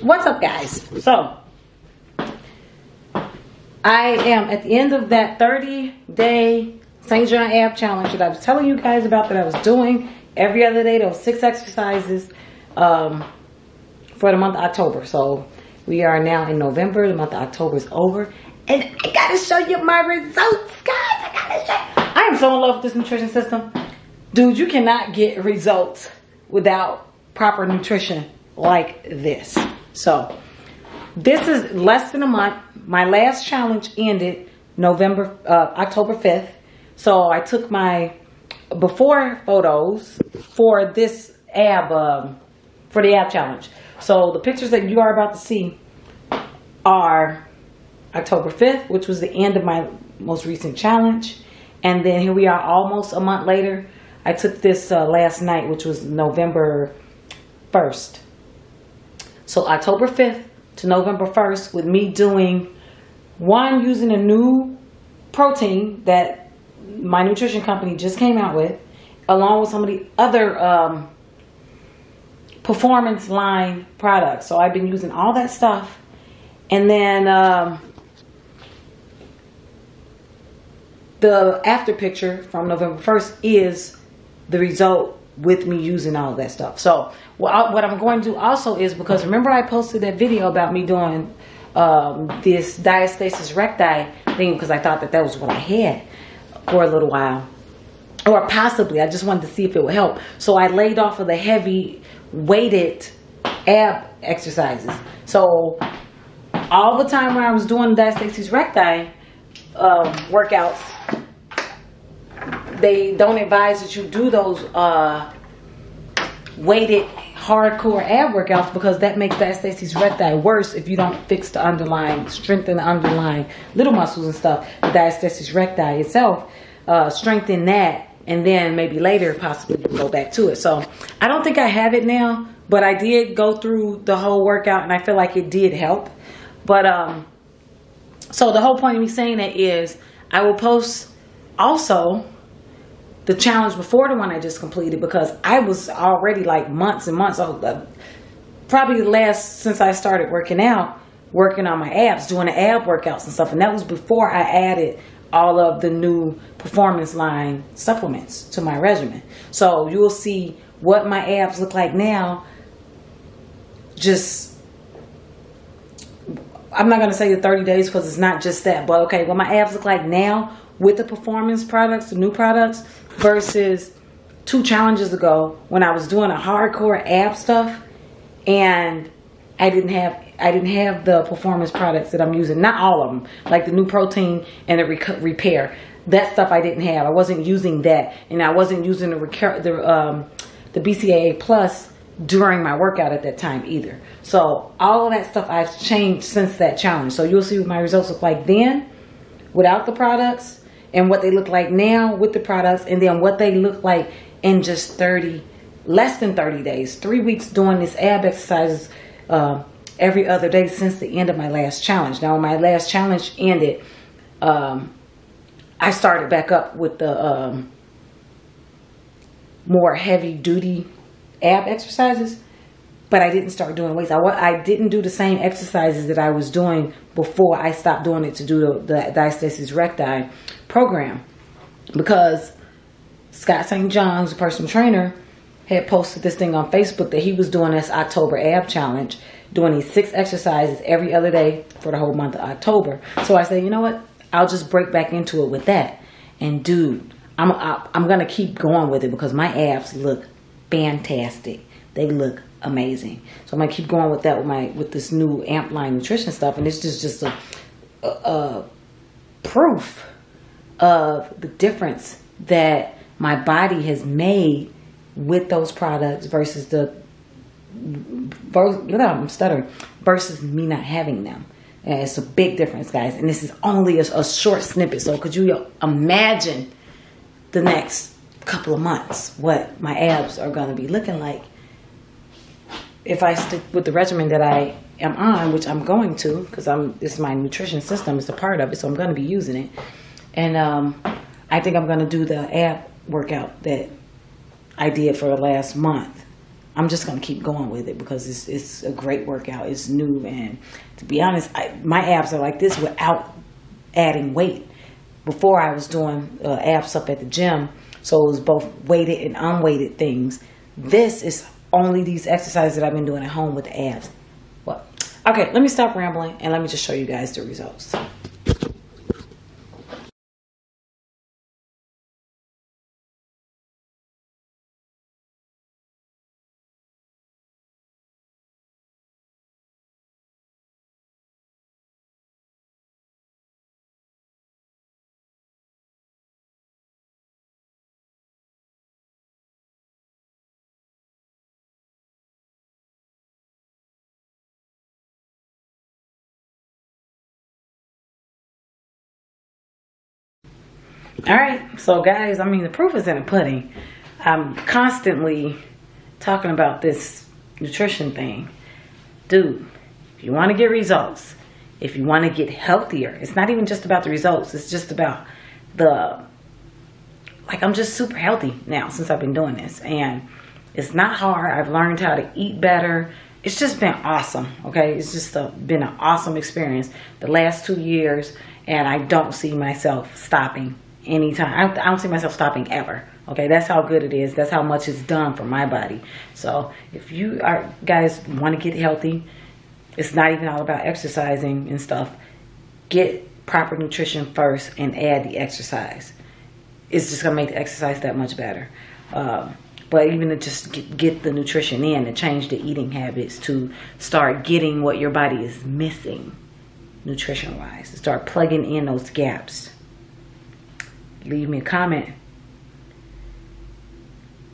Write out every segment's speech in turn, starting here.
what's up guys? So i am at the end of that 30 day st john ab challenge that i was telling you guys about that i was doing every other day those six exercises um, for the month of october. So we are now in november the month of october is over and i gotta show you my results guys i gotta show i am so in love with this nutrition system. Dude you cannot get results without proper nutrition like this so this is less than a month. My last challenge ended November, uh, October 5th. So I took my before photos for this ab, um, for the ab challenge. So the pictures that you are about to see are October 5th, which was the end of my most recent challenge. And then here we are almost a month later. I took this uh, last night, which was November 1st. So October 5th to November 1st with me doing one using a new protein that my nutrition company just came out with along with some of the other um, performance line products. So I've been using all that stuff. And then um, the after picture from November 1st is the result with me using all that stuff. So what, I, what I'm going to do also is because remember I posted that video about me doing um, this diastasis recti thing because I thought that that was what I had for a little while. Or possibly, I just wanted to see if it would help. So I laid off of the heavy weighted ab exercises. So all the time when I was doing diastasis recti um, workouts, they don't advise that you do those uh, weighted hardcore ab workouts because that makes that diastasis recti worse if you don't fix the underlying, strengthen the underlying little muscles and stuff. The diastasis recti itself, uh, strengthen that, and then maybe later possibly go back to it. So I don't think I have it now, but I did go through the whole workout and I feel like it did help. But um, so the whole point of me saying that is I will post also the challenge before the one I just completed because I was already like months and months old. Uh, probably last since I started working out, working on my abs, doing the ab workouts and stuff. And that was before I added all of the new performance line supplements to my regimen. So you'll see what my abs look like now. Just, I'm not going to say the 30 days because it's not just that, but okay, what my abs look like now with the performance products, the new products, versus two challenges ago when I was doing a hardcore ab stuff and I didn't have I didn't have the performance products that I'm using. Not all of them, like the new protein and the repair. That stuff I didn't have. I wasn't using that, and I wasn't using the the um, the BCAA plus during my workout at that time either. So all of that stuff I've changed since that challenge. So you'll see what my results look like then, without the products, and what they look like now with the products and then what they look like in just 30 less than 30 days. Three weeks doing this ab exercises uh, every other day since the end of my last challenge. Now when my last challenge ended um, i started back up with the um, more heavy duty ab exercises but I didn't start doing weights. I, I didn't do the same exercises that I was doing before I stopped doing it to do the, the diastasis recti program because Scott St. John's personal trainer had posted this thing on Facebook that he was doing this October ab challenge, doing these six exercises every other day for the whole month of October. So I said, you know what? I'll just break back into it with that. And dude, I'm I'm gonna keep going with it because my abs look fantastic. They look amazing. So I'm gonna keep going with that with my with this new Amp Line nutrition stuff, and it's just just a, a, a proof of the difference that my body has made with those products versus the versus I'm stuttering versus me not having them. And it's a big difference, guys. And this is only a, a short snippet. So could you imagine the next couple of months what my abs are going to be looking like if I stick with the regimen that I am on, which I'm going to, because I'm it's my nutrition system, it's a part of it, so I'm going to be using it. And um, I think I'm going to do the ab workout that I did for the last month I'm just gonna keep going with it because it's it's a great workout. It's new, and to be honest, I, my abs are like this without adding weight. Before I was doing uh, abs up at the gym, so it was both weighted and unweighted things. This is only these exercises that I've been doing at home with the abs. Well, okay, let me stop rambling and let me just show you guys the results. All right, so guys, I mean, the proof is in the pudding. I'm constantly talking about this nutrition thing. Dude, if you want to get results, if you want to get healthier, it's not even just about the results, it's just about the. Like, I'm just super healthy now since I've been doing this. And it's not hard. I've learned how to eat better. It's just been awesome, okay? It's just a, been an awesome experience the last two years, and I don't see myself stopping anytime. I don't, I don't see myself stopping ever. Okay, that's how good it is. That's how much it's done for my body. So if you are guys want to get healthy, it's not even all about exercising and stuff. Get proper nutrition first and add the exercise. It's just gonna make the exercise that much better. Um, but even to just get, get the nutrition in and change the eating habits to start getting what your body is missing nutrition wise, start plugging in those gaps leave me a comment.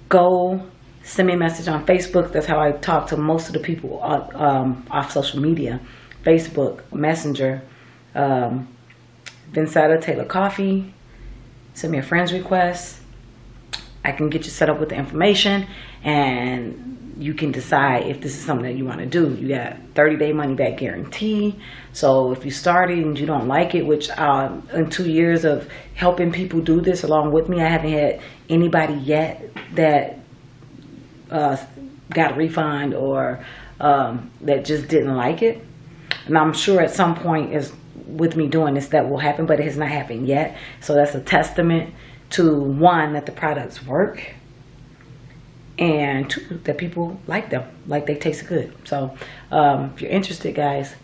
Go send me a message on Facebook. That's how I talk to most of the people um, off social media. Facebook, Messenger, um, Vincetta Taylor Coffey. Send me a friend's request. I can get you set up with the information and you can decide if this is something that you want to do. You got 30 day money back guarantee. So if you started and you don't like it, which um, in two years of helping people do this along with me, I haven't had anybody yet that uh, got a refund or um, that just didn't like it. And I'm sure at some point is with me doing this that will happen, but it has not happened yet. So that's a testament to one that the products work and two that people like them like they taste good. So um, if you're interested guys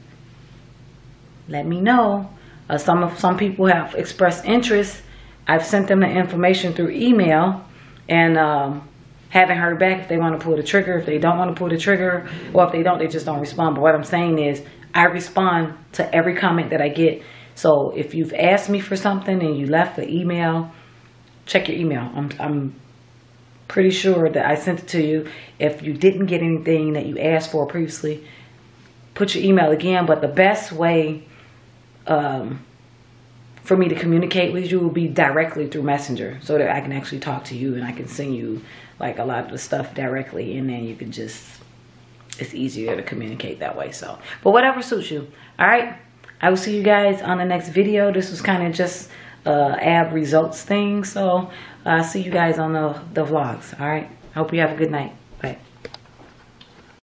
let me know. Uh, some of some people have expressed interest. I've sent them the information through email and um, haven't heard back if they want to pull the trigger. If they don't want to pull the trigger or if they don't they just don't respond. But what I'm saying is I respond to every comment that I get. So if you've asked me for something and you left the email check your email I'm, I'm pretty sure that I sent it to you. If you didn't get anything that you asked for previously, put your email again. But the best way um, for me to communicate with you will be directly through Messenger so that I can actually talk to you and I can send you like a lot of the stuff directly and then you can just, it's easier to communicate that way. So, but whatever suits you. All right. I will see you guys on the next video. This was kind of just uh, ab results thing. So I'll uh, see you guys on the, the vlogs. All right. I hope you have a good night. Bye.